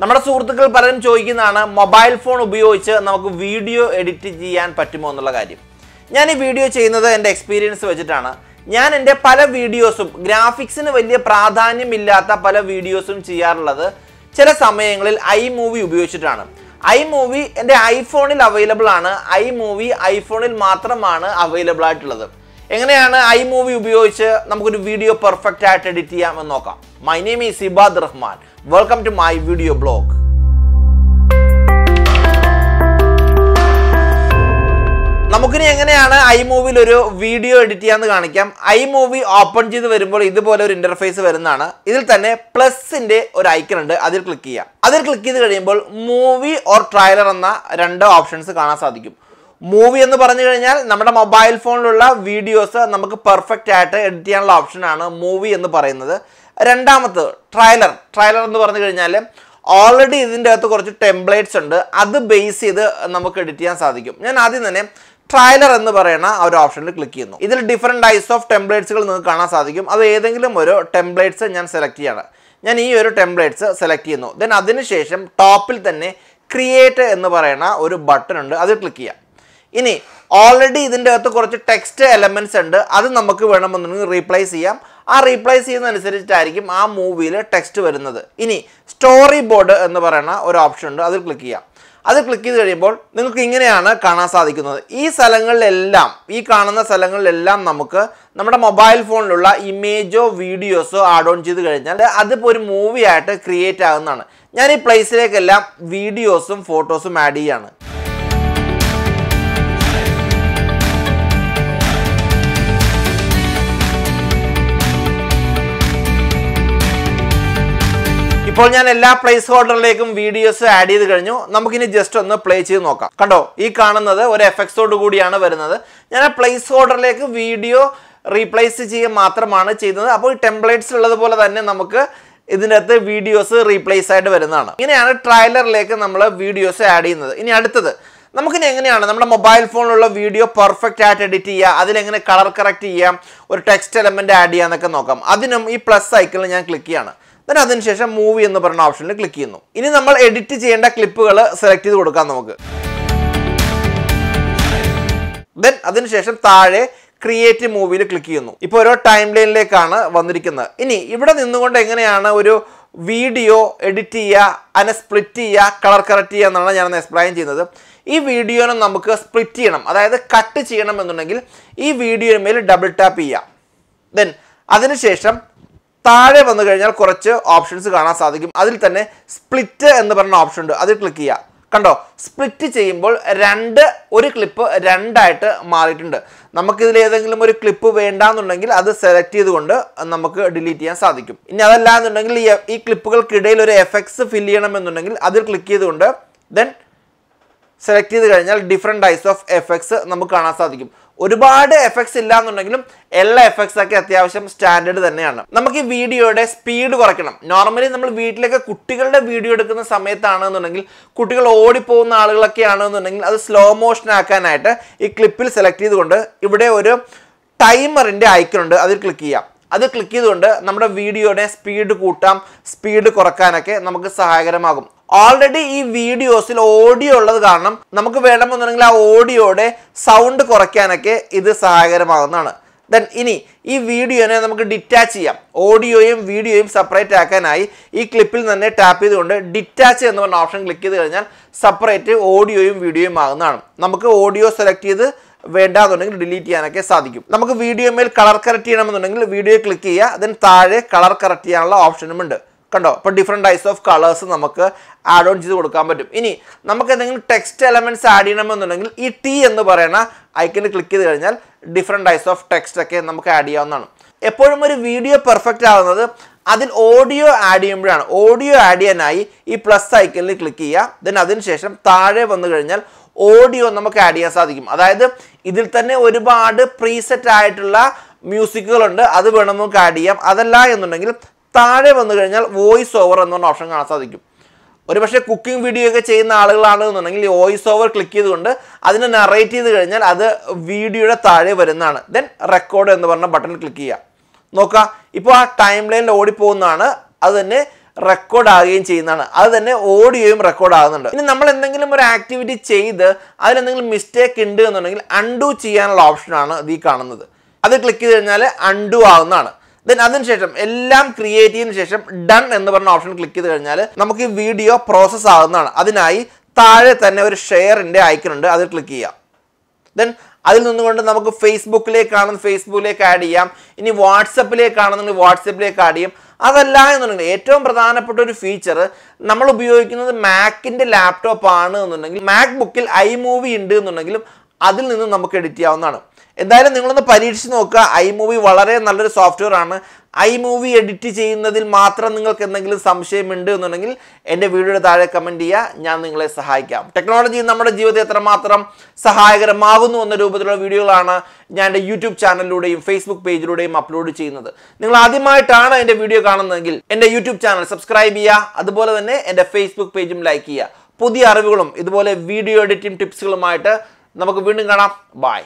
നമ്മുടെ സുഹൃത്തുക്കൾ പലരും ചോദിക്കുന്നതാണ് മൊബൈൽ ഫോൺ ഉപയോഗിച്ച് നമുക്ക് വീഡിയോ എഡിറ്റ് ചെയ്യാൻ പറ്റുമോ എന്നുള്ള കാര്യം? ഞാൻ ഈ വീഡിയോ ചെയ്യുന്നത് എന്റെ എക്സ്പീരിയൻസ് വെച്ചിട്ടാണ്. ഞാൻ എന്റെ പല വീഡിയോസും ഗ്രാഫിക്സിന് വലിയ പ്രാധാന്യമില്ലാത്ത പല വീഡിയോസും ചെയ്യാറുള്ളത് ചില സമയങ്ങളിൽ ഐ മൂവി ഉപയോഗിച്ചിട്ടാണ്. ഐ മൂവി എന്റെ ഐഫോണിൽ അവൈലബിൾ ആണ്. ഐ മൂവി ഐഫോണിൽ മാത്രമാണ് അവൈലബിൾ ആയിട്ടുള്ളത്. എങ്ങനെയാണ് ഐ മൂവി ഉപയോഗിച്ച് നമുക്കൊരു വീഡിയോ പെർഫെക്റ്റ് ആയിട്ട് എഡിറ്റ് ചെയ്യാമെന്ന് നോക്കാം. My name is Ibad Rahman. Welcome to my video blog. നമുക്കിനി എങ്ങനെയാണ് ഐ മൂവിയിൽ ഒരു വീഡിയോ എഡിറ്റ് ചെയ്യാന്ന് കാണിക്കാം. ഐ മൂവി ഓപ്പൺ ചെയ്ത് വരുമ്പോൾ ഇതുപോലെ ഒരു ഇന്റർഫേസ് വരുന്നതാണ്. ഇതിൽ തന്നെ പ്ലസിന്റെ ഒരു ഐക്കൺ ഉണ്ട്. അതിൽ ക്ലിക്ക് ചെയ്യാം. അതിൽ ക്ലിക്ക് ചെയ്ത് കഴിയുമ്പോൾ മൂവി ഓർ ട്രailer എന്ന രണ്ട് ഓപ്ഷൻസ് കാണാൻ സാധിക്കും. മൂവി എന്ന് പറഞ്ഞു കഴിഞ്ഞാൽ നമ്മുടെ മൊബൈൽ ഫോണിലുള്ള വീഡിയോസ് നമുക്ക് പെർഫെക്റ്റ് ആയിട്ട് എഡിറ്റ് ചെയ്യാനുള്ള ഓപ്ഷനാണ് മൂവി എന്ന് പറയുന്നത്. രണ്ടാമത് ട്രയലർ. ട്രയലർ എന്ന് പറഞ്ഞു കഴിഞ്ഞാൽ ഓൾറെഡി ഇതിന്റെ അകത്ത് കുറച്ച് ടെംപ്ലേറ്റ്സ് ഉണ്ട്. അത് ബേസ് ചെയ്ത് നമുക്ക് എഡിറ്റ് ചെയ്യാൻ സാധിക്കും. ഞാൻ ആദ്യം തന്നെ ട്രയലർ എന്ന് പറയുന്ന ഒരു ഓപ്ഷനിൽ ക്ലിക്ക് ചെയ്യുന്നു. ഇതിൽ ഡിഫറെന്റ് ടൈപ്സ് ഓഫ് ടെംപ്ലേറ്റ്സുകൾ നിങ്ങൾക്ക് കാണാൻ സാധിക്കും. അത് ഏതെങ്കിലും ഒരു ടെംപ്ലേറ്റ്സ് ഞാൻ സെലക്ട് ചെയ്യാണ്. ഞാൻ ഈ ഒരു ടെംപ്ലേറ്റ്സ് സെലക്ട് ചെയ്യുന്നു. ദെൻ അതിനുശേഷം ടോപ്പിൽ തന്നെ ക്രിയേറ്റ് എന്ന് പറയുന്ന ഒരു ബട്ടൺ ഉണ്ട്. അത് ക്ലിക്ക് ചെയ്യാം. ഇനി ഓൾറെഡി ഇതിന്റെ അകത്ത് കുറച്ച് ടെക്സ്റ്റ് എലമെന്റ്സ് ഉണ്ട്. അത് നമുക്ക് വേണമെന്നുണ്ടെങ്കിൽ റീപ്ലേസ് ചെയ്യാം. ആ റീപ്ലേസ് ചെയ്യുന്നതനുസരിച്ചിട്ടായിരിക്കും ആ മൂവിയിൽ ടെക്സ്റ്റ് വരുന്നത്. ഇനി സ്റ്റോറി ബോർഡ് എന്ന് പറയുന്ന ഒരു ഓപ്ഷൻ ഉണ്ട്. അതിൽ ക്ലിക്ക് ചെയ്യാം. അത് ക്ലിക്ക് ചെയ്ത് കഴിയുമ്പോൾ നിങ്ങൾക്ക് ഇങ്ങനെയാണ് കാണാൻ സാധിക്കുന്നത്. ഈ സ്ഥലങ്ങളിലെല്ലാം ഈ കാണുന്ന സ്ഥലങ്ങളിലെല്ലാം നമുക്ക് നമ്മുടെ മൊബൈൽ ഫോണിലുള്ള ഇമേജോ വീഡിയോസോ ആഡ് ഓൺ ചെയ്ത് കഴിഞ്ഞാൽ അതിപ്പോൾ ഒരു മൂവി ആയിട്ട് ക്രിയേറ്റ് ആകുന്നതാണ്. ഞാൻ ഈ പ്ലേസിലേക്കെല്ലാം വീഡിയോസും ഫോട്ടോസും ആഡ് ചെയ്യാണ്. ഇപ്പോൾ ഞാൻ എല്ലാ പ്ലേസ് ഹോൾഡറിലേക്കും വീഡിയോസ് ആഡ് ചെയ്ത് കഴിഞ്ഞു. നമുക്കിനി ജസ്റ്റ് ഒന്ന് പ്ലേ ചെയ്ത് നോക്കാം. കണ്ടോ? ഈ കാണുന്നത് ഒരു എഫക്ട്സോട് കൂടിയാണ് വരുന്നത്. ഞാൻ ആ പ്ലേസ് ഹോൾഡറിലേക്ക് വീഡിയോ റീപ്ലേസ് ചെയ്യുക മാത്രമാണ് ചെയ്യുന്നത്. അപ്പോൾ ഈ ടെംപ്ലേറ്റ്സ് ഉള്ളതുപോലെ തന്നെ നമുക്ക് ഇതിന്റെ അകത്ത് വീഡിയോസ് റീപ്ലേസ് ആയിട്ട് വരുന്നതാണ്. ഇങ്ങനെയാണ് ട്രയലറിലേക്ക് നമ്മൾ വീഡിയോസ് ആഡ് ചെയ്യുന്നത്. ഇനി അടുത്തത് നമുക്കിനി എങ്ങനെയാണ് നമ്മുടെ മൊബൈൽ ഫോണിലുള്ള വീഡിയോ പെർഫെക്റ്റ് ആയിട്ട് എഡിറ്റ് ചെയ്യുക അതിലെങ്ങനെ കളർ കറക്റ്റ് ചെയ്യാം ഒരു ടെക്സ്റ്റ് എലമെന്റ് ആഡ് ചെയ്യാന്നൊക്കെ നോക്കാം. അതിനും ഈ പ്ലസ് സൈക്കിളിൽ ഞാൻ ക്ലിക്ക് ചെയ്യാണ്. Then അതിനുശേഷം മൂവി എന്ന് പറയുന്ന ഓപ്ഷനിൽ ക്ലിക്ക് ചെയ്യുന്നു. ഇനി നമ്മൾ എഡിറ്റ് ചെയ്യേണ്ട ക്ലിപ്പുകൾ സെലക്ട് ചെയ്ത് കൊടുക്കാം നമുക്ക്. ദെൻ അതിനുശേഷം താഴെ ക്രിയേറ്റ് മൂവിയിൽ ക്ലിക്ക് ചെയ്യുന്നു. ഇപ്പോൾ ഓരോ ടൈം ലൈനിലേക്കാണ് വന്നിരിക്കുന്നത്. ഇനി ഇവിടെ നിന്നുകൊണ്ട് എങ്ങനെയാണ് ഒരു വീഡിയോ എഡിറ്റ് ചെയ്യുക അതിനെ സ്പ്ലിറ്റ് ചെയ്യുക കളർ കറക്റ്റ് ചെയ്യുക എന്നാണ് ഞാനൊന്ന് എക്സ്പ്ലെയിൻ ചെയ്യുന്നത്. ഈ വീഡിയോനെ നമുക്ക് സ്പ്ലിറ്റ് ചെയ്യണം. അതായത് കട്ട് ചെയ്യണം എന്നുണ്ടെങ്കിൽ ഈ വീഡിയോ മേൽ ഡബിൾ ടാപ്പ് ചെയ്യാം. ദെൻ അതിനുശേഷം താഴെ വന്നു കഴിഞ്ഞാൽ കുറച്ച് ഓപ്ഷൻസ് കാണാൻ സാധിക്കും. അതിൽ തന്നെ സ്പ്ലിറ്റ് എന്ന് പറഞ്ഞ ഓപ്ഷൻ ഉണ്ട്. അതിൽ ക്ലിക്ക് ചെയ്യുക. കണ്ടോ? സ്പ്ലിറ്റ് ചെയ്യുമ്പോൾ രണ്ട് ഒരു ക്ലിപ്പ് രണ്ടായിട്ട് മാറിയിട്ടുണ്ട്. നമുക്കിതിൽ ഏതെങ്കിലും ഒരു ക്ലിപ്പ് വേണ്ടാന്നുണ്ടെങ്കിൽ അത് സെലക്ട് ചെയ്തുകൊണ്ട് നമുക്ക് ഡിലീറ്റ് ചെയ്യാൻ സാധിക്കും. ഇനി അതല്ല എന്നുണ്ടെങ്കിൽ ഈ ക്ലിപ്പുകൾക്കിടയിൽ ഒരു എഫക്ട്സ് ഫില്ല് ചെയ്യണമെന്നുണ്ടെങ്കിൽ അതിൽ ക്ലിക്ക് ചെയ്തുകൊണ്ട് ദെൻ സെലക്ട് ചെയ്ത് കഴിഞ്ഞാൽ ഡിഫറെന്റ് ടൈപ്സ് ഓഫ് എഫക്ട്സ് നമുക്ക് കാണാൻ സാധിക്കും. ഒരുപാട് എഫക്ട്സ് ഇല്ല എന്നുണ്ടെങ്കിലും എല്ലാ എഫക്ട്സ് ഒക്കെ അത്യാവശ്യം സ്റ്റാൻഡേർഡ് തന്നെയാണ്. നമുക്ക് ഈ വീഡിയോയുടെ സ്പീഡ് കുറയ്ക്കണം. നോർമലി നമ്മൾ വീട്ടിലൊക്കെ കുട്ടികളുടെ വീഡിയോ എടുക്കുന്ന സമയത്താണെന്നുണ്ടെങ്കിൽ കുട്ടികൾ ഓടിപ്പോകുന്ന ആളുകളൊക്കെ ആണെന്നുണ്ടെങ്കിൽ അത് സ്ലോ മോഷൻ ആക്കാനായിട്ട് ഈ ക്ലിപ്പിൽ സെലക്ട് ചെയ്തുകൊണ്ട് ഇവിടെ ഒരു ടൈമറിന്റെ ഐക്കണുണ്ട് അതിൽ ക്ലിക്ക് ചെയ്യാം. അത് ക്ലിക്ക് ചെയ്തുകൊണ്ട് നമ്മുടെ വീഡിയോയുടെ സ്പീഡ് കൂട്ടാം സ്പീഡ് കുറക്കാനൊക്കെ നമുക്ക് സഹായകരമാകും. ഓൾറെഡി ഈ വീഡിയോസിൽ ഓഡിയോ ഉള്ളത് കാരണം നമുക്ക് വേണമെന്നുണ്ടെങ്കിൽ ആ ഓഡിയോയുടെ സൗണ്ട് കുറയ്ക്കാനൊക്കെ ഇത് സഹായകരമാകുന്നതാണ് ദെൻ ഇനി ഈ വീഡിയോനെ നമുക്ക് ഡിറ്റാച്ച് ചെയ്യാം. ഓഡിയോയും വീഡിയോയും സെപ്പറേറ്റ് ആക്കാനായി ഈ ക്ലിപ്പിൽ തന്നെ ടാപ്പ് ചെയ്തുകൊണ്ട് ഡിറ്റാച്ച് എന്ന് പറഞ്ഞ ഓപ്ഷൻ ക്ലിക്ക് ചെയ്ത് കഴിഞ്ഞാൽ സെപ്പറേറ്റ് ഓഡിയോയും വീഡിയോയും ആകുന്നതാണ് നമുക്ക് ഓഡിയോ സെലക്ട് ചെയ്ത് വേണ്ടാന്നുണ്ടെങ്കിൽ ഡിലീറ്റ് ചെയ്യാനൊക്കെ സാധിക്കും. നമുക്ക് വീഡിയോ മേൽ കളർ കറക്റ്റ് ചെയ്യണമെന്നുണ്ടെങ്കിൽ വീഡിയോ ക്ലിക്ക് ചെയ്യുക ദെൻ താഴെ കളർ കറക്റ്റ് ചെയ്യാനുള്ള ഓപ്ഷനും ഉണ്ട്. കണ്ടോ? ഇപ്പോൾ ഡിഫറെന്റ് ടൈപ്സ് ഓഫ് കളേഴ്സ് നമുക്ക് ആഡ് ഓൺ ചെയ്ത് കൊടുക്കാൻ പറ്റും. ഇനി നമുക്ക് എന്തെങ്കിലും ടെക്സ്റ്റ് എലമെന്റ്സ് ആഡ് ചെയ്യണമെന്നുണ്ടെങ്കിൽ ഈ ടി എന്ന് പറയുന്ന ഐക്കണിൽ ക്ലിക്ക് ചെയ്ത് കഴിഞ്ഞാൽ ഡിഫറെന്റ് ടൈപ്സ് ഓഫ് ടെക്സ്റ്റ് ഒക്കെ നമുക്ക് ആഡ് ചെയ്യാവുന്നതാണ്. എപ്പോഴും ഒരു വീഡിയോ പെർഫെക്റ്റ് ആവുന്നത് അതിൽ ഓഡിയോ ആഡ് ചെയ്യുമ്പോഴാണ്. ഓഡിയോ ആഡ് ചെയ്യാനായി ഈ പ്ലസ് ഐക്കണിൽ ക്ലിക്ക് ചെയ്യുക. ദെൻ അതിനുശേഷം താഴെ വന്നു കഴിഞ്ഞാൽ ഓഡിയോ നമുക്ക് ആഡ് ചെയ്യാൻ സാധിക്കും. അതായത് ഇതിൽ തന്നെ ഒരുപാട് പ്രീസെറ്റ് ആയിട്ടുള്ള മ്യൂസിക്കുകളുണ്ട് അത് വേണം നമുക്ക് ആഡ് ചെയ്യാം. അതല്ല എന്നുണ്ടെങ്കിൽ താഴെ വന്നു കഴിഞ്ഞാൽ വോയിസ് ഓവർ എന്ന് പറഞ്ഞ ഓപ്ഷൻ കാണാൻ സാധിക്കും. ഒരു പക്ഷേ കുക്കിംഗ് വീഡിയോ ഒക്കെ ചെയ്യുന്ന ആളുകളാണ് എന്നുണ്ടെങ്കിൽ വോയിസ് ഓവർ ക്ലിക്ക് ചെയ്തുകൊണ്ട് അതിനെ നറേറ്റ് ചെയ്ത് കഴിഞ്ഞാൽ അത് വീഡിയോയുടെ താഴെ വരുന്നതാണ്. ദെൻ റെക്കോർഡ് എന്ന് പറഞ്ഞ ബട്ടൺ ക്ലിക്ക് ചെയ്യുക. നോക്കുക ഇപ്പോൾ ആ ടൈം ലൈനിൽ ഓടിപ്പോകുന്നതാണ്. അത് തന്നെ റെക്കോർഡ് ആകുകയും ചെയ്യുന്നതാണ്. അത് തന്നെ ഓഡിയോയും റെക്കോർഡ് ആകുന്നുണ്ട്. ഇനി നമ്മൾ എന്തെങ്കിലും ഒരു ആക്ടിവിറ്റി ചെയ്ത് അതിലെന്തെങ്കിലും മിസ്റ്റേക്ക് ഉണ്ട് എന്നുണ്ടെങ്കിൽ അൺഡു ചെയ്യാനുള്ള ഓപ്ഷനാണ് ഈ കാണുന്നത്. അത് ക്ലിക്ക് ചെയ്ത് കഴിഞ്ഞാൽ അൺഡു ആവുന്നതാണ്. ദെൻ അതിനുശേഷം എല്ലാം ക്രിയേറ്റ് ചെയ്തതിനു ശേഷം ഡൺ എന്ന് പറഞ്ഞ ഓപ്ഷൻ ക്ലിക്ക് ചെയ്ത് കഴിഞ്ഞാൽ നമുക്ക് ഈ വീഡിയോ പ്രോസസ്സ് ആകുന്നതാണ് അതിനായി താഴെ തന്നെ ഒരു ഷെയറിന്റെ ഐക്കൺ ഉണ്ട് അത് ക്ലിക്ക് ചെയ്യാം. ദെൻ അതിൽ നിന്നുകൊണ്ട് നമുക്ക് ഫേസ്ബുക്കിലേക്കാണെന്ന് ഫേസ്ബുക്കിലേക്ക് ആഡ് ചെയ്യാം. ഇനി വാട്സപ്പിലേക്കാണെന്നുണ്ടെങ്കിൽ വാട്സപ്പിലേക്ക് ആഡ് ചെയ്യും. അതല്ല എന്നുണ്ടെങ്കിൽ ഏറ്റവും പ്രധാനപ്പെട്ട ഒരു ഫീച്ചർ നമ്മൾ ഉപയോഗിക്കുന്നത് മാക്കിന്റെ ലാപ്ടോപ്പ് ആണ് എന്നുണ്ടെങ്കിൽ മാക് ബുക്കിൽ ഐ മൂവി ഉണ്ട് എന്നുണ്ടെങ്കിലും അതിൽ നിന്നും നമുക്ക് എഡിറ്റ് ചെയ്യാവുന്നതാണ്. എന്തായാലും നിങ്ങളൊന്ന് പരീക്ഷിച്ച് നോക്കുക. ഐ മൂവി വളരെ നല്ലൊരു സോഫ്റ്റ്വെയർ ആണ്. ഐ മൂവി എഡിറ്റ് ചെയ്യുന്നതിൽ മാത്രം നിങ്ങൾക്ക് എന്തെങ്കിലും സംശയമുണ്ട് എന്നുണ്ടെങ്കിൽ എന്റെ വീഡിയോയുടെ താഴെ കമന്റ് ചെയ്യുക. ഞാൻ നിങ്ങളെ സഹായിക്കാം. ടെക്നോളജി നമ്മുടെ ജീവിതത്തെ എത്രമാത്രം സഹായകരമാകുന്നു എന്ന രൂപത്തിലുള്ള വീഡിയോകളാണ് ഞാൻ എന്റെ യൂട്യൂബ് ചാനലിലൂടെയും ഫേസ്ബുക്ക് പേജിലൂടെയും അപ്ലോഡ് ചെയ്യുന്നത്. നിങ്ങൾ ആദ്യമായിട്ടാണ് എന്റെ വീഡിയോ കാണുന്നതെങ്കിൽ എന്റെ യൂട്യൂബ് ചാനൽ സബ്സ്ക്രൈബ് ചെയ്യുക. അതുപോലെ തന്നെ എന്റെ ഫേസ്ബുക്ക് പേജും ലൈക്ക് ചെയ്യുക. പുതിയ അറിവുകളും ഇതുപോലെ വീഡിയോ എഡിറ്റിംഗ് ടിപ്സുകളുമായിട്ട് നമുക്ക് വീണ്ടും കാണാം. ബായ്